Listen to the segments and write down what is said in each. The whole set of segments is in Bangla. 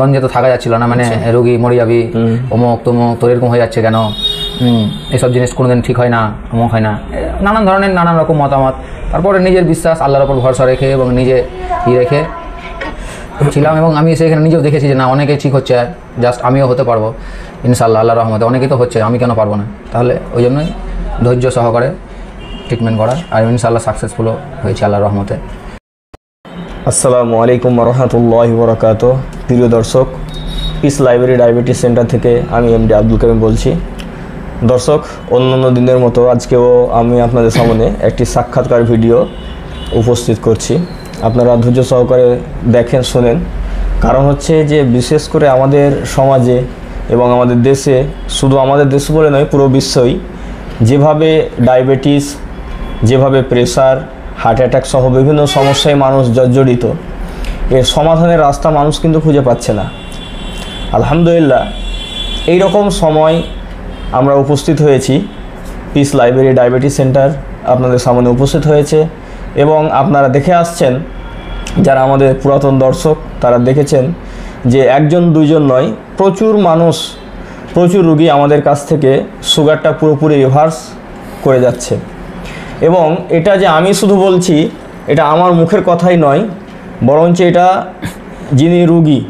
গঞ্জে তো থাকা যাচ্ছিল না মানে রোগী মরে যাবি অমুক তমুক তোর এরকম হয়ে যাচ্ছে কেন? এসব জিনিস কোনোদিন ঠিক হয় না অমুক হয় না। নানান ধরনের নানান রকম মতামত। তারপরে নিজের বিশ্বাস আল্লাহর ওপর ভরসা রেখে এবং নিজে ই রেখে ছিলাম এবং আমি সেখানে নিজেও দেখেছি যে না অনেকে ঠিক হচ্ছে জাস্ট আমিও হতে পারব। ইনশাল্লাহ আল্লাহ রহমতে অনেকেই তো হচ্ছে আমি কেন পারব না? তাহলে ওই জন্যই ধৈর্য সহকারে ট্রিটমেন্ট করা আর ইনশাল্লাহ সাকসেসফুলও হয়েছে আল্লাহ রহমতে। আসসালামু আলাইকুম রহমতুল্লাহ বরকাত প্রিয় দর্শক পিস লাইব্রেরি ডায়াবেটিস সেন্টার থেকে আমি এমডি আব্দুল কামিম বলছি। দর্শক, অন্যান্য দিনের মতো আজকেও আমি আপনাদের সামনে একটি সাক্ষাৎকার ভিডিও উপস্থিত করছি। আপনারা ধৈর্য সহকারে দেখেন, শোনেন। কারণ হচ্ছে যে, বিশেষ করে আমাদের সমাজে এবং আমাদের দেশে, শুধু আমাদের দেশ বলে নয়, পুরো বিশ্বই যেভাবে ডায়াবেটিস যেভাবে প্রেসার হার্ট অ্যাটাক সহ বিভিন্ন সমস্যায় মানুষ জর্জরিত। এর সমাধানের রাস্তা মানুষ কিন্তু খুঁজে পাচ্ছে না। আলহামদুলিল্লাহ এই রকম সময় আমরা উপস্থিত হয়েছি। পিস লাইব্রেরি ডায়াবেটিস সেন্টার আপনাদের সামনে উপস্থিত হয়েছে এবং আপনারা দেখে আসছেন, যারা আমাদের পুরাতন দর্শক, তারা দেখেছেন যে একজন, দুইজন নয়, প্রচুর মানুষ, প্রচুর রুগী আমাদের কাছ থেকে সুগারটা পুরোপুরি রিভার্স করে যাচ্ছে। এবং এটা যে আমি শুধু বলছি, এটা আমার মুখের কথাই নয়, বরঞ্চ এটা যিনি রুগী,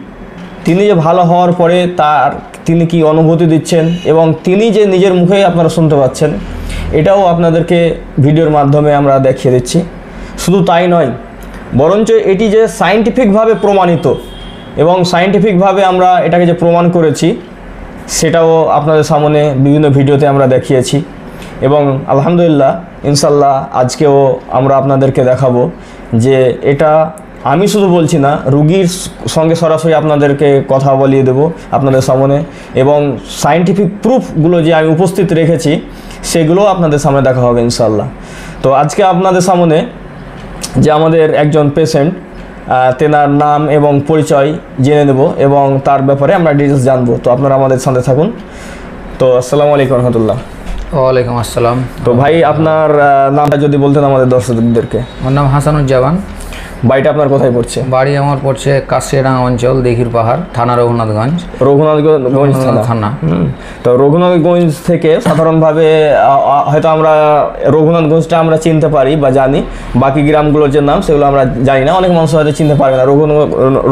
তিনি যে ভালো হওয়ার পরে তার তিনি কি অনুভূতি দিচ্ছেন এবং তিনি যে নিজের মুখেই আপনারা শুনতে পাচ্ছেন, এটাও আপনাদেরকে ভিডিওর মাধ্যমে আমরা দেখিয়ে দিচ্ছি। শুধু তাই নয়, বরঞ্চ এটি যে সাইন্টিফিকভাবে প্রমাণিত এবং সাইন্টিফিকভাবে আমরা এটাকে যে প্রমাণ করেছি, সেটাও আপনাদের সামনে বিভিন্ন ভিডিওতে আমরা দেখিয়েছি। এবং আলহামদুলিল্লাহ ইনশাল্লাহ আজকেও আমরা আপনাদেরকে দেখাবো যে এটা আমি শুধু বলছি না, রুগীর সঙ্গে সরাসরি আপনাদেরকে কথা বলিয়ে দেব আপনাদের সামনে এবং সাইন্টিফিক প্রুফগুলো যে আমি উপস্থিত রেখেছি, সেগুলোও আপনাদের সামনে দেখা হবে ইনশাল্লাহ তো আজকে আপনাদের সামনে যে আমাদের একজন পেশেন্ট তেনার নাম এবং পরিচয় জেনে নেব এবং তার ব্যাপারে আমরা ডিটেলস জানব। তো আপনারা আমাদের সাথে থাকুন। তো আসসালামু আলাইকুম রহমতুল্লাহ। ওয়ালাইকুম আসসালাম। তো ভাই আপনার নামটা যদি বলতেন আমাদের দর্শকদেরকে। আমার নাম হাসানুজ্জামান। বাড়িটা আপনার কোথায় পড়ছে? বাড়ি আমার পড়ছে কাশিয়াডাঙ্গা অঞ্চল দিঘির পাহাড় থানা রঘুনাথগঞ্জ। রঘুনাথগঞ্জ থানা। তো রঘুনাথগঞ্জ থেকে সাধারণভাবে হয়তো আমরা রঘুনাথগঞ্জটা আমরা চিনতে পারি বা জানি। বাকি গ্রামগুলোর যে নাম সেগুলো আমরা জানি না। অনেক মানুষ হয়তো চিনতে পারবে না। রঘুন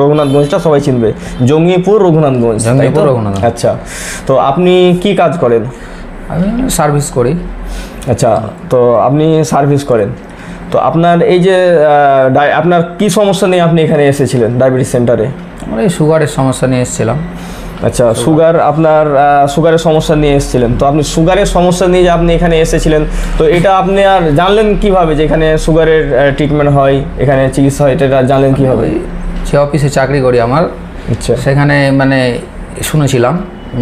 রঘুনাথগঞ্জটা সবাই চিনবে। জঙ্গিপুর রঘুনাথগঞ্জ? জঙ্গিপুর, রঘুনাথগঞ্জ। আচ্ছা। তো আপনি কি কাজ করেন? আমি সার্ভিস করি। আচ্ছা তো আপনি সার্ভিস করেন। তো আপনার এই যে আপনার কি সমস্যা নিয়ে আপনি এখানে এসেছিলেন ডায়াবেটিস সেন্টারে আমরা এই সুগারের সমস্যা নিয়ে এসেছিলাম। আচ্ছা সুগার আপনার সুগারের সমস্যা নিয়ে এসেছিলেন। তো আপনি সুগারের সমস্যা নিয়ে যে আপনি এখানে এসেছিলেন তো এটা আপনি আর জানলেন কীভাবে যে এখানে সুগারের ট্রিটমেন্ট হয় এখানে চিকিৎসা হয় এটা জানলেন কীভাবে? সে অফিসে চাকরি করি আমার আচ্ছা। সেখানে মানে শুনেছিলাম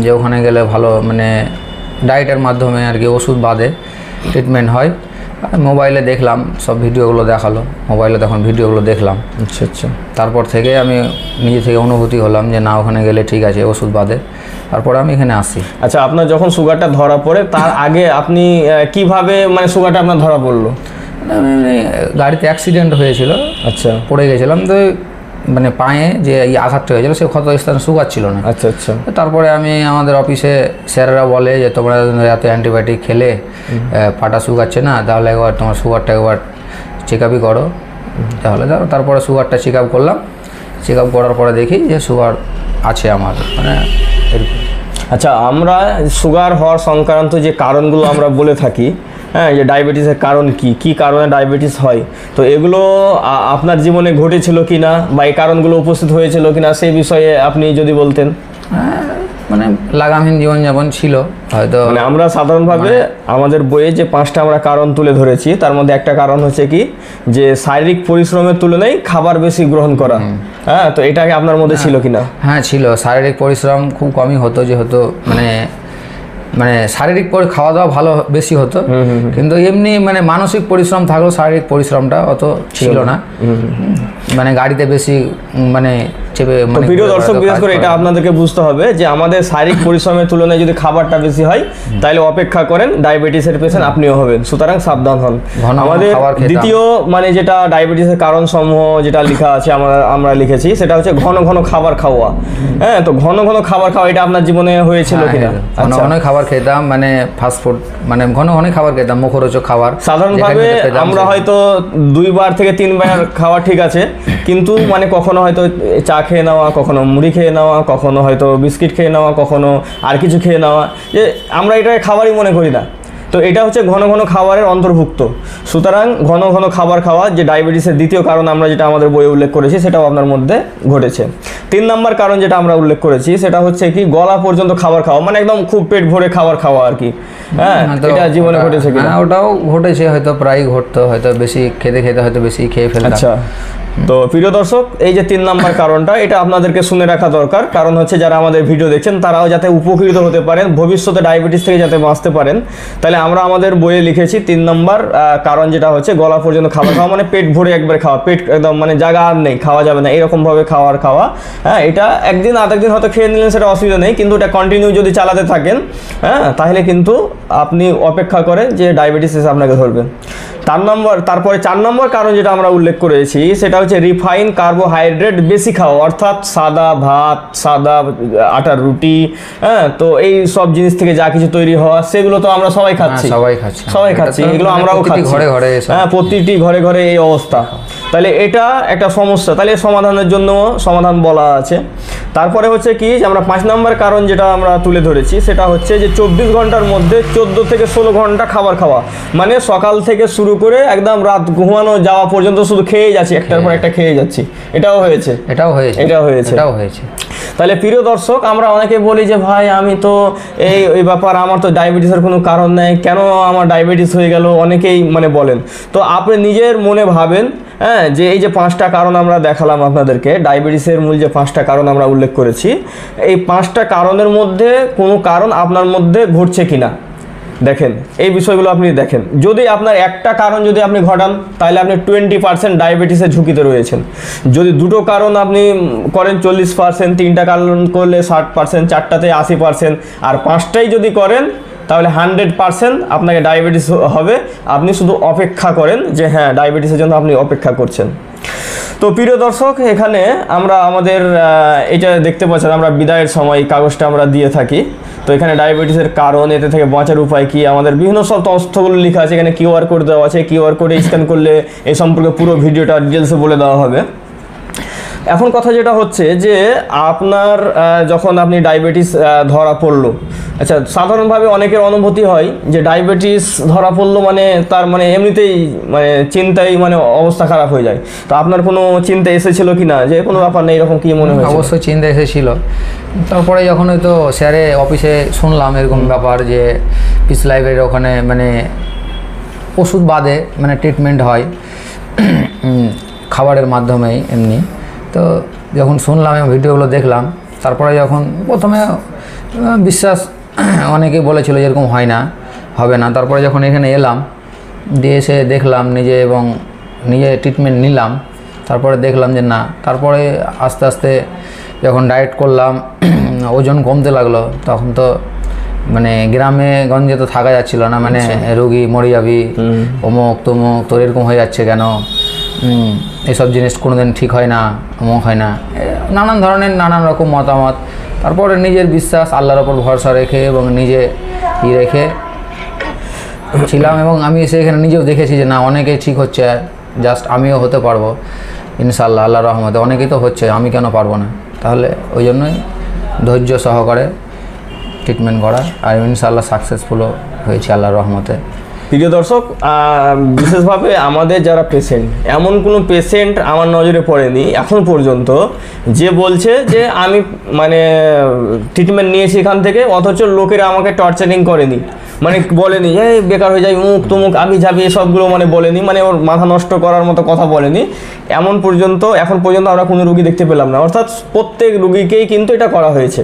যে ওখানে গেলে ভালো মানে ডায়েটের মাধ্যমে আর কি ওষুধ বাদে ট্রিটমেন্ট হয়। মোবাইলে দেখলাম সব ভিডিওগুলো দেখাল। মোবাইলে তখন ভিডিওগুলো দেখলাম। আচ্ছা আচ্ছা। তারপর থেকে আমি নিজে থেকে অনুভূতি হলাম যে না ওখানে গেলে ঠিক আছে ওষুধ বাদে। তারপরে আমি এখানে আসি। আচ্ছা আপনার যখন সুগারটা ধরা পড়ে তার আগে আপনি কীভাবে মানে সুগারটা আপনার ধরা পড়ল? গাড়িতে অ্যাক্সিডেন্ট হয়েছিল। আচ্ছা। পড়ে গেছিলাম। তো মানে পায়ে যে এই আঘাতটা হয়েছিল সে ক্ষত স্থানে সুগার ছিল না। আচ্ছা আচ্ছা। তারপরে আমি আমাদের অফিসে স্যারেরা বলে যে তোমরা এত অ্যান্টিবায়োটিক খেলে পাটা শুকাচ্ছে না তাহলে একবার তোমার সুগারটা একবার চেক আপই করো তাহলে তার- তারপরে সুগারটা চেক আপ করলাম। চেক আপ করার পরে দেখি যে সুগার আছে আমার মানে আচ্ছা আমরা সুগার হওয়ার সংক্রান্ত যে কারণগুলো আমরা বলে থাকি হ্যাঁ যে ডায়াবেটিসের কারণ কি? কি কারণে ডায়াবেটিস হয়? তো এগুলো আপনার জীবনে ঘটেছিল কি না বা এই কারণগুলো উপস্থিত হয়েছিল কি না সেই বিষয়ে আপনি যদি বলতেন। হ্যাঁ, মানে লাগামহীন জীবনযাপন ছিল হয়তো মানে আমরা সাধারণভাবে আমাদের বইয়ে যে পাঁচটা আমরা কারণ তুলে ধরেছি তার মধ্যে একটা কারণ হচ্ছে কি? যে শারীরিক পরিশ্রমের তুলনায় খাবার বেশি গ্রহণ করা। হ্যাঁ তো এটাকে আপনার মধ্যে ছিল কি না হ্যাঁ ছিল। শারীরিক পরিশ্রম খুব কমই হতো যেহেতু মানে মানে শারীরিক পরি- খাওয়া দাওয়া ভালো বেশি হতো। কিন্তু এমনি মানে মানসিক পরিশ্রম থাকলেও শারীরিক পরিশ্রমটা অত ছিল না। মানে গাড়িতে বেশি মানে চেপে তো মানে দর্শক বিশেষ করে এটা আপনাদেরকে বুঝতে হবে যে আমাদের শারীরিক পরিশ্রমের তুলনায় যদি খাবারটা বেশি হয় তাহলে অপেক্ষা করেন ডায়াবেটিসের পেশেন্ট আপনিও হবেন। সুতরাং সাবধান হন। আমাদের দ্বিতীয় মানে যেটা ডায়াবেটিসের কারণ সমূহ যেটা লেখা আছে আমরা আমরা লিখেছি সেটা হচ্ছে ঘন ঘন খাবার খাওয়া। হ্যাঁ তো ঘন ঘন খাবার খাওয়া এটা আপনার জীবনে হয়েছিল হ্যাঁ, কিনা? ঘন আচ্ছা। ঘন খাবার খেতাম মানে ফাস্টফুড মানে ঘন ঘন খাবার খেতাম মুখরোচক খাবার সাধারণভাবে আমরা। হয়তো দুইবার থেকে তিনবার খাওয়া ঠিক আছে কিন্তু মানে কখনো হয়তো চা খেয়ে নেওয়া কখনো মুড়ি খেয়ে নেওয়া কখনো হয়তো বিস্কিট খেয়ে নেওয়া কখনো আর কিছু খেয়ে নেওয়া যে আমরা এটা খাবারই মনে করি না তো এটা হচ্ছে ঘন ঘন খাবারের অন্তর্ভুক্ত। সুতরাং ঘন ঘন খাবার খাওয়া যে ডায়াবেটিসের দ্বিতীয় কারণ আমরা যেটা আমাদের বইয়ে উল্লেখ করেছি সেটাও আপনার মধ্যে ঘটেছে। তিন নম্বর কারণ যেটা আমরা উল্লেখ করেছি সেটা হচ্ছে কি গলা পর্যন্ত খাবার খাওয়া মানে একদম খুব পেট ভরে খাবার খাওয়া আর কি। হ্যাঁ এটা জীবনে ঘটেছে কিনা? হ্যাঁ ওটাও ঘটেছে হয়তো প্রায় ঘটতো হয়তো বেশি খেতে খেতে হয়তো বেশি খেয়ে ফেলতাম। আচ্ছা। তো প্রিয় দর্শক, এই যে তিন নাম্বার কারণটা, এটা আপনাদেরকে শুনে রাখা দরকার। কারণ হচ্ছে যারা আমাদের ভিডিও দেখছেন, তারাও যাতে উপকৃত হতে পারেন, ভবিষ্যতে ডায়াবেটিস থেকে যাতে বাঁচতে পারেন। তাহলে আমরা আমাদের বইয়ে লিখেছি তিন নাম্বার কারণ যেটা হচ্ছে, গলা পর্যন্ত খাবার খাওয়া মানে পেট ভরে একবার খাওয়া। পেট একদম মানে জায়গা আর নেই, খাওয়া যাবে না, এরকমভাবে খাওয়ার খাওয়া। হ্যাঁ এটা একদিন আধ একদিন হয়তো খেয়ে নিলেন, সেটা অসুবিধা নেই, কিন্তু এটা কন্টিনিউ যদি চালাতে থাকেন হ্যাঁ তাহলে কিন্তু আপনি অপেক্ষা করেন যে ডায়াবেটিস এসে আপনাকে ধরবে। তার নম্বর তারপরে চার নম্বর কারণ যেটা আমরা উল্লেখ করেছি সেটা হচ্ছে রিফাইন কার্বোহাইড্রেট বেশি খাওয়া অর্থাৎ সাদা ভাত সাদা আটার রুটি হ্যাঁ? তো এই সব জিনিস থেকে যা কিছু তৈরি হওয়া সেগুলো তো আমরা সবাই খাচ্ছি। হ্যাঁ, সবাই খাচ্ছে। সবাই খাচ্ছি এগুলো মানে আমরাও খাচ্ছি। ঘরে ঘরে হ্যাঁ প্রতিটি ঘরে ঘরে এই অবস্থা। তাহলে এটা একটা সমস্যা। তাহলে সমাধানের জন্য সমাধান বলা আছে। তারপরে হচ্ছে কি যে আমরা পাঁচ নম্বর কারণ যেটা আমরা তুলে ধরেছি সেটা হচ্ছে যে চব্বিশ ঘণ্টার মধ্যে চোদ্দ থেকে ষোলো ঘণ্টা খাবার খাওয়া। মানে সকাল থেকে শুরু করে একদম রাত ঘুমানো যাওয়া পর্যন্ত শুধু খেয়েই যাচ্ছি একটার পর একটা খেয়ে যাচ্ছি। এটাও হয়েছে। এটাও হয়েছে। এটাও হয়েছে। এটাও হয়েছে। তাহলে প্রিয় দর্শক আমরা অনেকে বলি যে ভাই আমি তো এই ওই ব্যাপার আমার তো ডায়াবেটিসের কোনো কারণ নেই। কেন আমার ডায়াবেটিস হয়ে গেল? অনেকেই মানে বলেন। তো আপনি নিজের মনে ভাবেন হ্যাঁ যে এই যে পাঁচটা কারণ আমরা দেখালাম আপনাদেরকে ডায়াবেটিসের মূল যে পাঁচটা কারণ আমরা উল্লেখ করেছি এই পাঁচটা কারণের মধ্যে কোনো কারণ আপনার মধ্যে ঘটছে কিনা? দেখেন, এই বিষয়গুলো আপনি দেখেন। যদি আপনার একটা কারণ যদি আপনি ঘটান, তাহলে আপনি টোয়েন্টি পার্সেন্ট ডায়াবেটিসের ঝুঁকিতে রয়েছেন। যদি দুটো কারণ আপনি করেন, চল্লিশ পার্সেন্ট তিনটা কারণ করলে ষাট পার্সেন্ট চারটাতে আশি পার্সেন্ট আর পাঁচটাই যদি করেন তাহলে হান্ড্রেড পার্সেন্ট আপনাকে ডায়াবেটিস হবে। আপনি শুধু অপেক্ষা করেন যে হ্যাঁ ডায়াবেটিসের জন্য আপনি অপেক্ষা করছেন। তো প্রিয় দর্শক, এখানে আমরা আমাদের এটা দেখতে পাচ্ছেন, আমরা বিদায়ের সময় কাগজটা আমরা দিয়ে থাকি। তো এখানে ডায়াবেটিসের কারণ, এতে থেকে বাঁচার উপায় কি? আমাদের বিভিন্ন সব তথ্যগুলো লেখা আছে, এখানে কিউআর কোড দেওয়া আছে। কিউআর কোডে স্ক্যান করলে এ সম্পর্কে পুরো ভিডিওটা ডিটেলসে বলে দেওয়া হবে। এখন কথা যেটা হচ্ছে যে আপনার যখন আপনি ডায়াবেটিস ধরা পড়ল আচ্ছা সাধারণভাবে অনেকের অনুভূতি হয় যে ডায়াবেটিস ধরা পড়ল মানে তার মানে এমনিতেই মানে চিন্তায় মানে অবস্থা খারাপ হয়ে যায়। তো আপনার কোনো চিন্তা এসেছিল কি না? যে কোনো ব্যাপার নেই এরকম কি মনে হয় অবশ্যই চিন্তা এসেছিল। তারপরে যখন হয়তো স্যারে অফিসে শুনলাম এরকম ব্যাপার যে পিস লাইব্রেরির ওখানে মানে ওষুধ বাদে মানে ট্রিটমেন্ট হয় খাবারের মাধ্যমেই এমনি। তো যখন শুনলাম এবং ভিডিওগুলো দেখলাম তারপরে যখন প্রথমে বিশ্বাস অনেকেই বলেছিল যে এরকম হয় না হবে না। তারপরে যখন এখানে এলাম দিয়ে এসে দেখলাম নিজে এবং নিজে ট্রিটমেন্ট নিলাম। তারপরে দেখলাম যে না তারপরে আস্তে আস্তে যখন ডায়েট করলাম ওজন কমতে লাগল তখন তো মানে গ্রামে গঞ্জে তো থাকা যাচ্ছিল না মানে রোগী মরে যাবি অমুক তমুক তোর এরকম হয়ে যাচ্ছে কেন? এসব জিনিস কোনোদিন ঠিক হয় না, অমুক হয় না। নানান ধরনের নানান রকম মতামত। তারপরে নিজের বিশ্বাস, আল্লাহর ওপর ভরসা রেখে এবং নিজে ই রেখে ছিলাম এবং আমি সেখানে নিজেও দেখেছি যে না অনেকেই ঠিক হচ্ছে, জাস্ট আমিও হতে পারব। ইনশাল্লাহ আল্লাহ রহমতে অনেকেই তো হচ্ছে, আমি কেন পারব না? তাহলে ওই জন্যই ধৈর্য সহকারে ট্রিটমেন্ট করা। আর ইনশাল্লাহ সাকসেসফুলও হয়েছে আল্লাহর রহমতে। প্রিয় দর্শক বিশেষভাবে আমাদের যারা পেশেন্ট এমন কোনো পেশেন্ট আমার নজরে পড়েনি এখন পর্যন্ত যে বলছে যে আমি মানে ট্রিটমেন্ট নিয়েছি এখান থেকে, অথচ লোকেরা আমাকে টর্চারিং করেনি। মানে বলেনি যে বেকার হয়ে যায় মুখ তুমুক আমি যাবি, এসবগুলো মানে বলেনি মানে ওর মাথা নষ্ট করার মতো কথা বলেনি। এমন পর্যন্ত, এখন পর্যন্ত আমরা কোনো রুগী দেখতে পেলাম না। অর্থাৎ প্রত্যেক রুগীকেই কিন্তু এটা করা হয়েছে।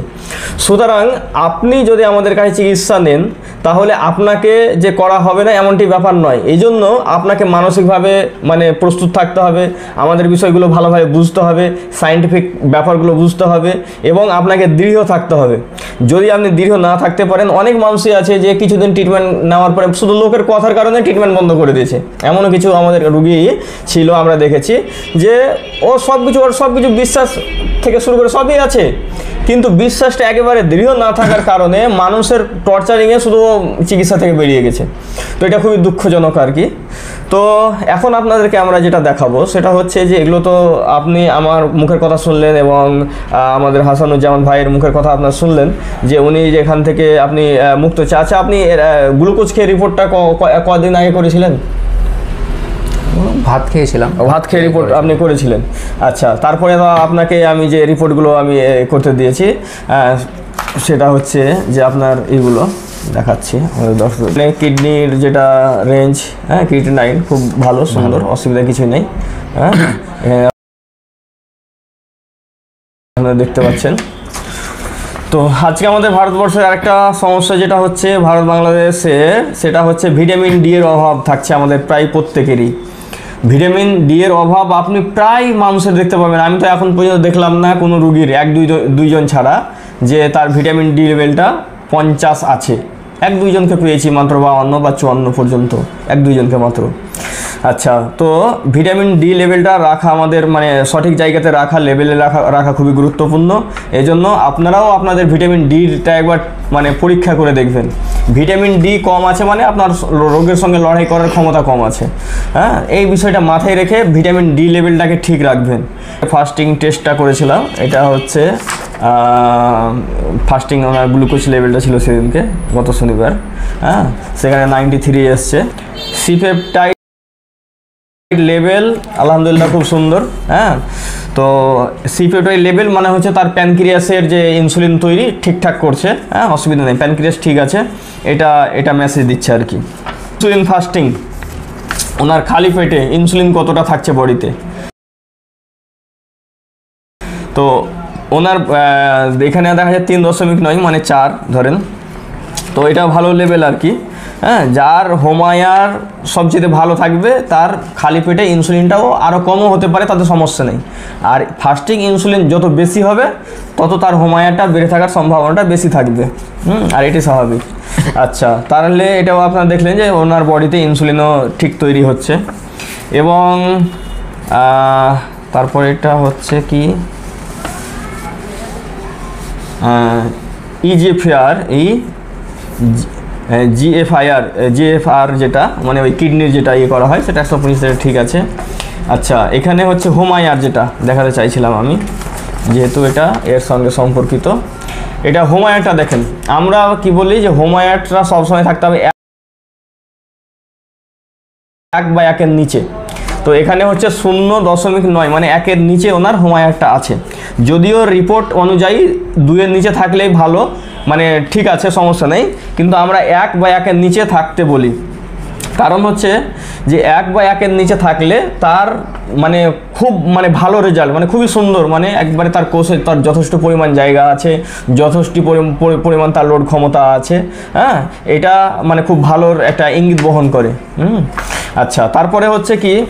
সুতরাং আপনি যদি আমাদের কাছে চিকিৎসা নেন তাহলে আপনাকে যে করা হবে না এমনটি ব্যাপার নয়। এই জন্য আপনাকে মানসিকভাবে মানে প্রস্তুত থাকতে হবে, আমাদের বিষয়গুলো ভালোভাবে বুঝতে হবে সাইন্টিফিক ব্যাপারগুলো বুঝতে হবে এবং আপনাকে দৃঢ় থাকতে হবে। যদি আপনি দৃঢ় না থাকতে পারেন, অনেক মানুষই আছে যে কিছুদিন ট্রিটমেন্ট নেওয়ার পরে শুধু লোকের কথার কারণে ট্রিটমেন্ট বন্ধ করে দিয়েছে। এমনও কিছু আমাদের রুগী ছিল, আমরা দেখেছি যে ও সব কিছু ওর সব কিছু বিশ্বাস থেকে শুরু করে সবই আছে। কিন্তু বিশ্বাসটা একেবারে দৃঢ় না থাকার কারণে মানুষের টর্চারিংয়ে শুধু চিকিৎসা থেকে বেরিয়ে গেছে। তো এটা খুবই দুঃখজনক আর কি। তো এখন আপনাদেরকে আমরা যেটা দেখাবো, সেটা হচ্ছে যে এগুলো তো আপনি আমার মুখের কথা শুনলেন এবং আমাদের হাসানুজ্জামান ভাইয়ের মুখের কথা আপনার শুনলেন যে উনি যেখান থেকে আপনি মুক্ত হচ্ছে আচ্ছা আপনি গ্লুকোজ খেয়ে রিপোর্টটা কদিন আগে করেছিলেন? ভাত খেয়েছিলাম। ভাত খেয়ে রিপোর্ট আপনি করেছিলেন। আচ্ছা তারপরে আপনাকে আমি যে রিপোর্টগুলো আমি করতে দিয়েছি সেটা হচ্ছে যে আপনার এইগুলো দেখাচ্ছি। আমাদের দর্শক কিডনির যেটা রেঞ্জ হ্যাঁ কিডনি নাইন খুব ভালো সুন্দর অসুবিধা কিছুই নেই হ্যাঁ। আপনারা দেখতে পাচ্ছেন। তো আজকে আমাদের ভারতবর্ষের আরেকটা সমস্যা যেটা হচ্ছে ভারত বাংলাদেশে সেটা হচ্ছে ভিটামিন ডি এর অভাব থাকছে আমাদের প্রায় প্রত্যেকেরই। ভিটামিন ডি এর অভাব আপনি প্রায় মানুষের দেখতে পাবেন। আমি তো এখন পর্যন্ত দেখলাম না কোনো রুগীর, এক, দুই দুইজন ছাড়া, যে তার ভিটামিন ডি লেভেলটা পঞ্চাশ আছে। এক, দুইজনকে পেয়েছি মাত্র বাউন্ন বা চুয়ান্ন পর্যন্ত। এক দুইজনকে মাত্র। আচ্ছা তো ভিটামিন ডি লেভেলটা রাখা আমাদের মানে সঠিক জায়গাতে রাখা, লেভেলে রাখা রাখা খুবই গুরুত্বপূর্ণ। এই জন্য আপনারাও আপনাদের ভিটামিন ডিটা একবার মানে পরীক্ষা করে দেখবেন। ভিটামিন ডি কম আছে মানে আপনার রোগের সঙ্গে লড়াই করার ক্ষমতা কম আছে। হ্যাঁ এই বিষয়টা মাথায় রেখে ভিটামিন ডি লেভেলটাকে ঠিক রাখবেন। ফাস্টিং টেস্টটা করেছিলাম, এটা হচ্ছে ফাস্টিং গ্লুকোজ লেভেলটা ছিল সেদিনকে, গত শনিবার। হ্যাঁ সেখানে নাইনটি থ্রি এসছে। সিপেপটাইড লেভেল আলহামদুলিল্লাহ খুব সুন্দর হ্যাঁ? তো সিপেপটাইড লেভেল মানে হচ্ছে তার প্যানক্রিয়াসের যে ইনসুলিন তৈরি ঠিকঠাক করছে হ্যাঁ? অসুবিধা নেই প্যানক্রিয়াস ঠিক আছে, এটা এটা মেসেজ দিচ্ছে আর কি। ইনসুলিন ফাস্টিং ওনার খালি পেটে ইনসুলিন কতটা থাকছে বডিতে? তো ওনার এখানে দেখা যায় তিন দশমিক নয় মানে চার, ধরেন। তো এটা ভালো লেভেল আর কি। হ্যাঁ যার হোমায়ার সবচেয়ে ভালো থাকবে, তার খালি পেটে ইনসুলিনটাও আরও কমও হতে পারে, তাতে সমস্যা নেই। আর ফাস্টিং ইনসুলিন যত বেশি হবে, তত তার হোমায়ারটা বেড়ে থাকার সম্ভাবনাটা বেশি থাকবে। হুম, আর এটি স্বাভাবিক। আচ্ছা তাহলে এটাও আপনারা দেখলেন যে ওনার বডিতে ইনসুলিনও ঠিক তৈরি হচ্ছে। এবং তারপর এটা হচ্ছে কি? ইজিএফআর এই জিএফআইআর জিএফআর যেটা মানে ওই কিডনির যেটা ইয়ে করা হয়, সেটা একশো পঁচিশ ঠিক আছে। আচ্ছা এখানে হচ্ছে হোমায়ার যেটা দেখাতে চাইছিলাম আমি, যেহেতু এটা এর সঙ্গে সম্পর্কিত। এটা হোমায়ারটা দেখেন, আমরা কি বলি যে হোমায়ারটা সবসময় থাকতে হবে এক বা একের নিচে। তো এখানে হচ্ছে শূন্য দশমিক নয় মানে একের নিচে ওনার হোমায়ারটা আছে। যদিও রিপোর্ট অনুযায়ী দুইয়ের নিচে থাকলেই ভালো মানে ঠিক আছে, সমস্যা নেই। কিন্তু আমরা এক বা একের নিচে থাকতে বলি। কারণ হচ্ছে যে এক বা একের নিচে থাকলে তার মানে খুব মানে ভালো রেজাল্ট মানে খুবই সুন্দর মানে একবারে তার কোষে তার যথেষ্ট পরিমাণ জায়গা আছে, যথেষ্ট পরি- পরি- পরিমাণ তার লোড ক্ষমতা আছে হ্যাঁ? এটা মানে খুব ভালোর একটা ইঙ্গিত বহন করে। হুম? আচ্ছা তারপরে হচ্ছে কি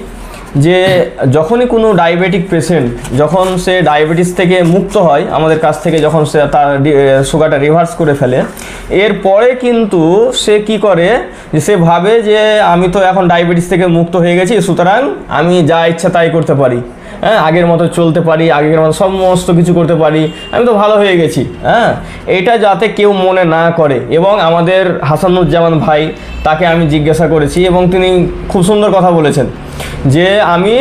যে যখনই কোনো ডায়াবেটিক পেশেন্ট যখন সে ডায়াবেটিস থেকে মুক্ত হয়, আমাদের কাছ থেকে যখন সে তার সুগারটা রিভার্স করে ফেলে এর পরে কিন্তু সে কি করে? যে সে ভাবে যে আমি তো এখন ডায়াবেটিস থেকে মুক্ত হয়ে গেছি, সুতরাং আমি যা ইচ্ছা তাই করতে পারি। হ্যাঁ আগের মতো চলতে পারি, আগের মতো সমস্ত কিছু করতে পারি। আমি তো ভালো হয়ে গেছি হ্যাঁ। এটা যাতে কেউ মনে না করে। এবং আমাদের হাসানুজ্জামান ভাই তাকে আমি জিজ্ঞাসা করেছি এবং তিনি খুব সুন্দর কথা বলেছেন যে, আমি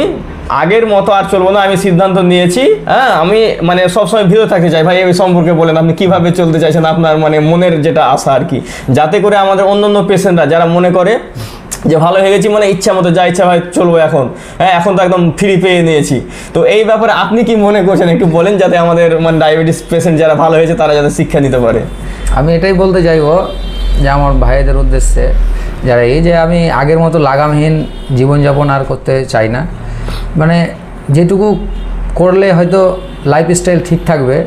আগের মতো আর চলবো না, আমি সিদ্ধান্ত নিয়েছি হ্যাঁ। আমি মানে সবসময় ভিড়ে থাকতে চাই। ভাই, এই সম্পর্কে বলেন, আপনি কীভাবে চলতে চাইছেন আপনার মানে মনের যেটা আশা আর কি? যাতে করে আমাদের অন্যান্য পেশেন্টরা, যারা মনে করে যে ভালো হয়ে গেছি মানে ইচ্ছা মতো, যা ইচ্ছা হয় চলবো এখন। হ্যাঁ এখন তো একদম ফ্রি পেয়ে নিয়েছি। তো এই ব্যাপারে আপনি কি মনে করছেন? একটু বলেন যাতে আমাদের মানে ডায়াবেটিস পেশেন্ট যারা ভালো হয়েছে, তারা যাতে শিক্ষা নিতে পারে। আমি এটাই বলতে চাইব যে আমার ভাইদের উদ্দেশ্যে, যারা এই যে আমি আগের মতো লাগামহীন জীবনযাপন আর করতে চাই না মানে যেটুকু করলে হয়তো লাইফস্টাইল ঠিক থাকবে,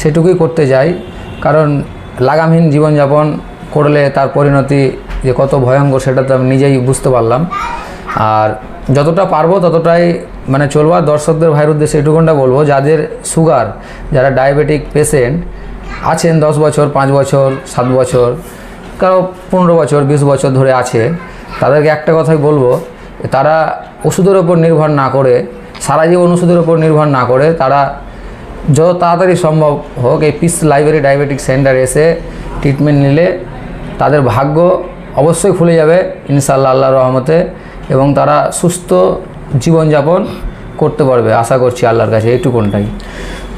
সেটুকুই করতে যাই। কারণ লাগামহীন জীবনযাপন করলে তার পরিণতি যে কত ভয়ঙ্কর সেটা তো আমি নিজেই বুঝতে পারলাম। আর যতটা পারব ততটাই মানে চলবো। আর দর্শকদের ভাইয়ের উদ্দেশ্যে এটুকুনটা বলব, যাদের সুগার যারা ডায়াবেটিক পেশেন্ট আছেন দশ বছর, পাঁচ বছর, সাত বছর, কারও পনেরো বছর, বিশ বছর ধরে আছে, তাদেরকে একটা কথাই বলব, তারা ওষুধের ওপর নির্ভর না করে, সারা জীবন ওষুধের ওপর নির্ভর না করে, তারা যত তাড়াতাড়ি সম্ভব হোক এই পিস লাইব্রেরি ডায়াবেটিক সেন্টারে এসে ট্রিটমেন্ট নিলে তাদের ভাগ্য অবশ্যই খুলে যাবে ইনশাল্লাহ আল্লাহর রহমতে, এবং তারা সুস্থ জীবনযাপন করতে পারবে। আশা করছি আল্লাহর কাছে এইটুকুনটাই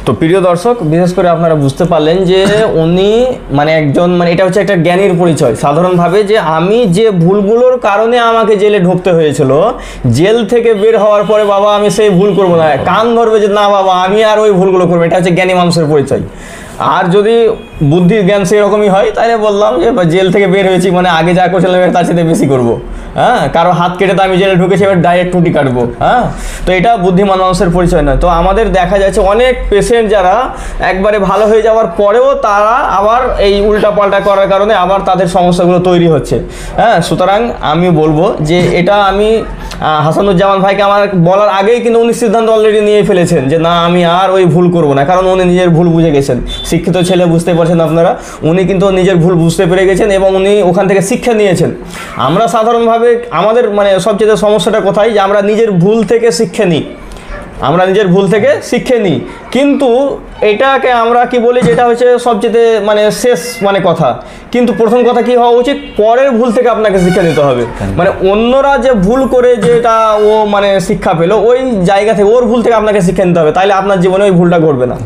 তো প্রিয় দর্শক, বিশেষ করে আপনারা বুঝতে পারলেন যে উনি মানে একজন মানে এটা হচ্ছে একটা জ্ঞানীর পরিচয়। সাধারণভাবে যে আমি যে ভুলগুলোর কারণে আমাকে জেলে ঢুকতে হয়েছিল, জেল থেকে বের হওয়ার পরে বাবা আমি সেই ভুল করব না। কান ধরবে যে না বাবা, আমি আর ওই ভুলগুলো করব এটা হচ্ছে জ্ঞানী মানুষের পরিচয়। আর যদি বুদ্ধি জ্ঞান সেরকমই হয় তাহলে বললাম যে জেল থেকে বের হয়েছি মানে আগে যা করছিলাম তার সাথে বেশি করব। হ্যাঁ কারও হাত কেটে তো আমি জেলে ঢুকেছি, এবার ডাইরেক্ট টুটি কাটবো। হ্যাঁ তো এটা বুদ্ধিমান মানুষের পরিচয় নয়। তো আমাদের দেখা যাচ্ছে অনেক পেশেন্ট যারা একবারে ভালো হয়ে যাওয়ার পরেও তারা আবার এই উল্টা পাল্টা করার কারণে আবার তাদের সমস্যাগুলো তৈরি হচ্ছে। হ্যাঁ সুতরাং আমি বলব যে এটা আমি হাসানুজ্জামান ভাইকে আমার বলার আগেই কিন্তু উনি সিদ্ধান্ত অলরেডি নিয়ে ফেলেছেন যে না, আমি আর ওই ভুল করব না, কারণ উনি নিজের ভুল বুঝে গেছেন। শিক্ষিত ছেলে বুঝতে পারছেন আপনারা, উনি কিন্তু নিজের ভুল বুঝতে পেরে গেছেন এবং উনি ওখান থেকে শিক্ষা নিয়েছেন। আমরা সাধারণভাবে আমাদের মানে সবচেয়ে সমস্যাটা কোথায়? যে আমরা নিজের ভুল থেকে শিক্ষা নিই। আমরা নিজের ভুল থেকে শিখে নিই। কিন্তু এটাকে আমরা কি বলি যেটা হচ্ছে সবচেয়ে মানে শেষ মানে কথা। কিন্তু প্রথম কথা কি হওয়া উচিত? পরের ভুল থেকে আপনাকে শিক্ষা নিতে হবে। মানে অন্যরা যে ভুল করে যেটা ও মানে শিক্ষা পেল ওই জায়গা থেকে ওর ভুল থেকে আপনাকে শিক্ষা নিতে হবে। তাহলে আপনার জীবনে ওই ভুলটা ঘটবে না।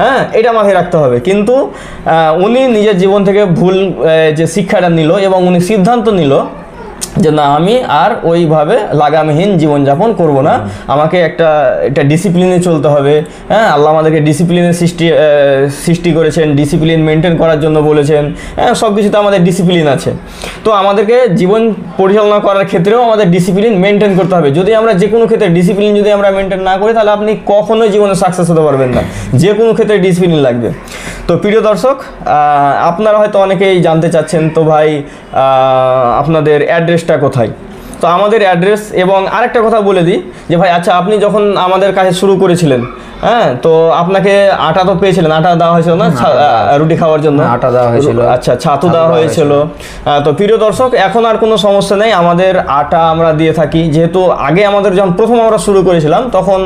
হ্যাঁ এটা মাথায় রাখতে হবে। কিন্তু উনি নিজের জীবন থেকে ভুল যে শিক্ষাটা নিল এবং উনি সিদ্ধান্ত নিল যে না, আমি আর ওইভাবে লাগামহীন জীবনযাপন করব না। আমাকে একটা একটা ডিসিপ্লিনে চলতে হবে। হ্যাঁ আল্লাহ আমাদেরকে ডিসিপ্লিনের সৃষ্টি সৃষ্টি করেছেন ডিসিপ্লিন মেনটেন করার জন্য বলেছেন। হ্যাঁ সব কিছুতে আমাদের ডিসিপ্লিন আছে। তো আমাদেরকে জীবন পরিচালনা করার ক্ষেত্রেও আমাদের ডিসিপ্লিন মেনটেন করতে হবে। যদি আমরা যে কোনো ক্ষেত্রে ডিসিপ্লিন যদি আমরা মেনটেন না করি, তাহলে আপনি কখনোই জীবনে সাকসেস হতে পারবেন না। যে কোনো ক্ষেত্রে ডিসিপ্লিন লাগবে। তো প্রিয় দর্শক আপনারা হয়তো অনেকেই জানতে চাচ্ছেন, তো ভাই আপনাদের আপনাদের অ্যাড্রেসটা কোথায়? তো আমাদের অ্যাড্রেস এবং আরেকটা কথা বলে দিই যে ভাই আচ্ছা আপনি যখন আমাদের কাছে শুরু করেছিলেন হ্যাঁ তো আপনাকে আটা তো পেয়েছিলেন আটা দেওয়া হয়েছিল না? রুটি খাওয়ার জন্য? আটা দেওয়া হয়েছিল। আচ্ছা ছাতু দেওয়া হয়েছিল। তো প্রিয় দর্শক এখন আর কোনো সমস্যা নেই আমাদের আটা আমরা দিয়ে থাকি। যেহেতু আগে আমাদের যখন প্রথম আমরা শুরু করেছিলাম তখন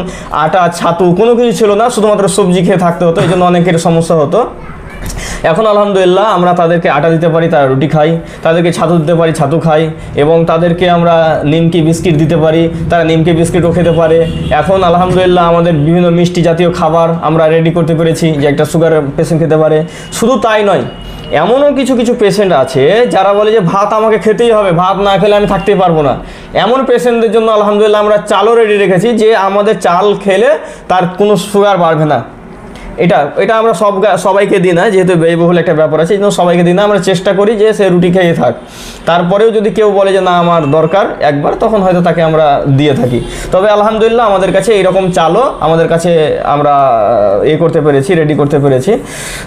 আটা ছাতু কোনো কিছু ছিল না শুধুমাত্র সবজি খেয়ে থাকতে হতো এই জন্য অনেকের সমস্যা হতো। এখন আলহামদুলিল্লাহ আমরা তাদেরকে আটা দিতে পারি, তারা রুটি খাই তাদেরকে ছাতু দিতে পারি, ছাতু খাই এবং তাদেরকে আমরা নিমকি বিস্কিট দিতে পারি, তারা নিমকি বিস্কিটও খেতে পারে। এখন আলহামদুলিল্লাহ আমাদের বিভিন্ন মিষ্টি জাতীয় খাবার আমরা রেডি করতে পেরেছি যে একটা সুগার পেশেন্ট খেতে পারে। শুধু তাই নয়, এমনও কিছু কিছু পেশেন্ট আছে যারা বলে যে ভাত আমাকে খেতেই হবে, ভাত না খেলে আমি থাকতেই পারব না। এমন পেশেন্টদের জন্য আলহামদুলিল্লাহ আমরা চালও রেডি রেখেছি যে আমাদের চাল খেলে তার কোনো সুগার বাড়বে না। এটা এটা আমরা সব সবাইকে দিই না, যেহেতু ব্যয়বহুল একটা ব্যাপার আছে এই সবাইকে দিই না, আমরা চেষ্টা করি যে সে রুটি খেয়ে থাক। তারপরেও যদি কেউ বলে যে না, আমার দরকার একবার, তখন হয়তো তাকে আমরা দিয়ে থাকি। তবে আলহামদুলিল্লাহ, আমাদের কাছে এইরকম চালও, আমাদের কাছে আমরা এ করতে পেরেছি, রেডি করতে পেরেছি।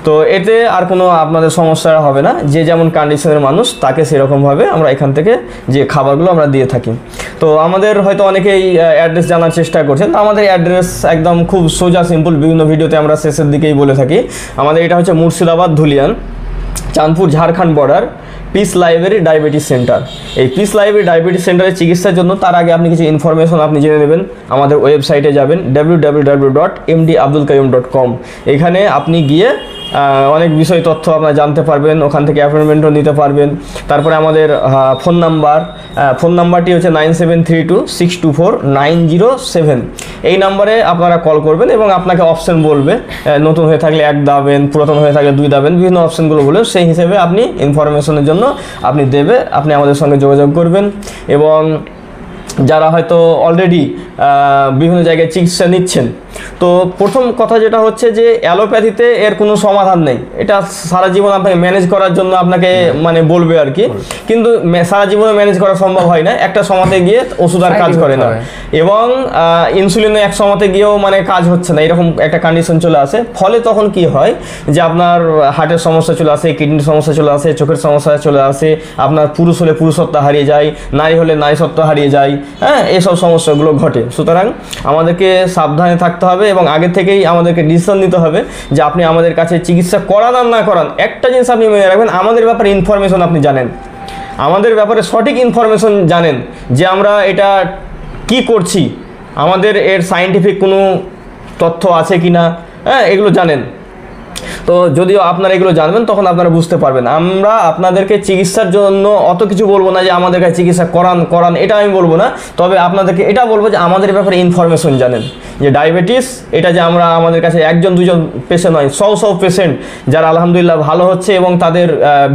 তো এতে আর কোনো আপনাদের সমস্যা হবে না, যে যেমন কন্ডিশনের মানুষ, তাকে সেরকমভাবে আমরা এখান থেকে যে খাবারগুলো আমরা দিয়ে থাকি। তো আমাদের হয়তো অনেকেই অ্যাড্রেস জানার চেষ্টা করছেন। তো আমাদের অ্যাড্রেস একদম খুব সোজা সিম্পল বিভিন্ন ভিডিওতে আমরা শেষের দিকেই বলে থাকি। আমাদের এটা হচ্ছে Murshidabad Dhulian Chandpur Jharkhand border peace library diabetes centre. এই পিস লাইব্রেরি ডায়াবেটিস সেন্টারের চিকিৎসার জন্য তার আগে আপনি কিছু ইনফরমেশন আপনি জেনে নেবেন। আমাদের ওয়েবসাইটে যাবেন W W W dot MD Abdul Qaim dot com এখানে আপনি গিয়ে অনেক বিষয়, তথ্য আপনারা জানতে পারবেন, ওখান থেকে অ্যাপয়েন্টমেন্টও নিতে পারবেন। তারপরে আমাদের ফোন নাম্বার ফোন নাম্বারটি হচ্ছে nine seven three two six two four nine zero seven এই নাম্বারে আপনারা কল করবেন এবং আপনাকে অপশন বলবে নতুন হয়ে থাকলে এক দাবেন, পুরাতন হয়ে থাকলে দুই দাবেন, বিভিন্ন অপশনগুলো বলে সেই হিসেবে আপনি ইনফরমেশনের জন্য আপনি দেবে, আপনি আমাদের সঙ্গে যোগাযোগ করবেন। এবং যারা হয়তো অলরেডি বিভিন্ন জায়গায় চিকিৎসা নিচ্ছেন তো প্রথম কথা যেটা হচ্ছে যে অ্যালোপ্যাথিতে এর কোনো সমাধান নেই। এটা সারা জীবন আপনাকে ম্যানেজ করার জন্য আপনাকে মানে বলবে আর কি। কিন্তু সারা জীবনে ম্যানেজ করা সম্ভব হয় না। একটা সময়তে গিয়ে ওষুধ আর কাজ করে না। এবং ইনসুলিনও এক সময়তে গিয়েও মানে কাজ হচ্ছে না। এরকম একটা কন্ডিশন চলে আসে। ফলে তখন কি হয় যে আপনার হার্টের সমস্যা চলে আসে কিডনির সমস্যা চলে আসে চোখের সমস্যা চলে আসে আপনার পুরুষ হলে পুরুষত্ব হারিয়ে যায় নারী হলে নারী নারীসত্ব হারিয়ে যায় হ্যাঁ এসব সমস্যাগুলো ঘটে। সুতরাং আমাদেরকে সাবধানে থাকতে হবে। এবং আগে থেকেই আমাদেরকে ডিসিশন নিতে হবে যে আপনি আমাদের কাছে চিকিৎসা করান আর না করান, একটা জিনিস আপনি মনে রাখবেন, আমাদের ব্যাপারে ইনফরমেশন আপনি জানেন। আমাদের ব্যাপারে সঠিক ইনফরমেশন জানেন যে আমরা এটা কি করছি। আমাদের এর সাইন্টিফিক কোনো তথ্য আছে কি না হ্যাঁ এগুলো জানেন। তো যদিও আপনারা এগুলো জানবেন, তখন আপনারা বুঝতে পারবেন। আমরা আপনাদেরকে চিকিৎসার জন্য অত কিছু বলব না যে আমাদের কাছে চিকিৎসা করান করান, এটা আমি বলব না। তবে আপনাদেরকে এটা বলব যে আমাদের ব্যাপারে ইনফরমেশন জানেন। যে ডায়াবেটিস এটা যে আমরা আমাদের কাছে একজন, দুজন পেশেন্ট নয় সব সব পেশেন্ট যারা আলহামদুলিল্লাহ ভালো হচ্ছে এবং তাদের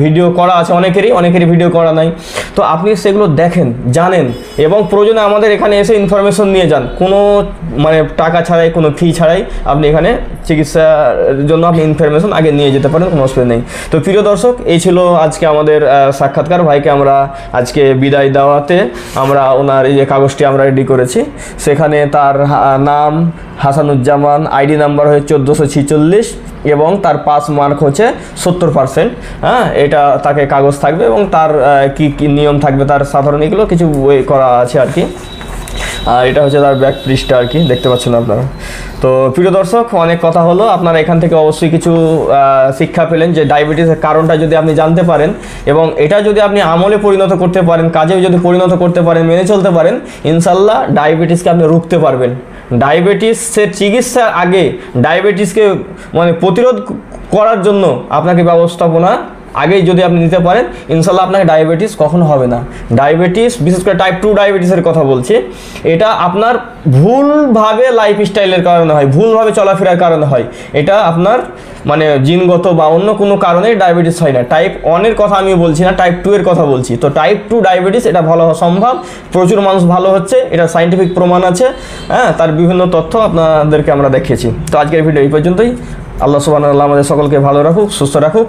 ভিডিও করা আছে অনেকেরই অনেকেরই ভিডিও করা নাই। তো আপনি সেগুলো দেখেন, জানেন এবং প্রয়োজনে আমাদের এখানে এসে ইনফরমেশন নিয়ে যান। কোনো মানে টাকা ছাড়াই, কোনো ফি ছাড়াই আপনি এখানে চিকিৎসার জন্য আপনি ইনফরমেশন আগে নিয়ে যেতে পারেন, কোনো অসুবিধা নেই। তো প্রিয় দর্শক, এই ছিল আজকে আমাদের সাক্ষাৎকার। ভাইকে আমরা আজকে বিদায় দেওয়াতে আমরা ওনার এই যে কাগজটি আমরা রেডি করেছি। সেখানে তার নাম হাসানুজ্জামান আইডি নাম্বার হচ্ছে চোদ্দোশো ছিচল্লিশ এবং তার পাস মার্ক হচ্ছে সত্তর পার্সেন্ট হ্যাঁ এটা তাকে কাগজ থাকবে এবং তার কি কি নিয়ম থাকবে তার সাধারণ এগুলো কিছু করা আছে আর কি। আর এটা হচ্ছে তার ব্যাক পৃষ্ঠা আর কি, দেখতে পাচ্ছেন আপনারা। তো প্রিয় দর্শক, অনেক কথা হলো। আপনারা এখান থেকে অবশ্যই কিছু শিক্ষা পেলেন যে ডায়াবেটিসের কারণটা যদি আপনি জানতে পারেন এবং এটা যদি আপনি আমলে পরিণত করতে পারেন, কাজেও যদি পরিণত করতে পারেন, মেনে চলতে পারেন ইনশাল্লাহ ডায়াবেটিসকে আপনি রুখতে পারবেন। ডায়াবেটিসের চিকিৎসার আগে ডায়াবেটিসকে মানে প্রতিরোধ করার জন্য আপনাকে ব্যবস্থাপনা আগেই যদি আপনি নিতে পারেন ইনশাল্লাহ আপনাকে ডায়াবেটিস কখনো হবে না। ডায়াবেটিস বিশেষ করে টাইপ টু ডায়াবেটিসের কথা বলছি, এটা আপনার ভুলভাবে লাইফ স্টাইলের কারণে হয়, ভুলভাবে চলাফেরার কারণে হয়। এটা আপনার মানে জিনগত বা অন্য কোনো কারণে ডায়াবেটিস হয় না। টাইপ ওয়ানের কথা আমি বলছি না টাইপ টু এর কথা বলছি। তো টাইপ টু ডায়াবেটিস এটা ভালো হওয়া সম্ভব। প্রচুর মানুষ ভালো হচ্ছে, এটা সাইন্টিফিক প্রমাণ আছে। হ্যাঁ তার বিভিন্ন তথ্য আপনাদেরকে আমরা দেখিয়েছি। তো আজকের ভিডিও এই পর্যন্তই। আল্লাহ সুবাহ আমাদের সকলকে ভালো রাখুক, সুস্থ রাখুক।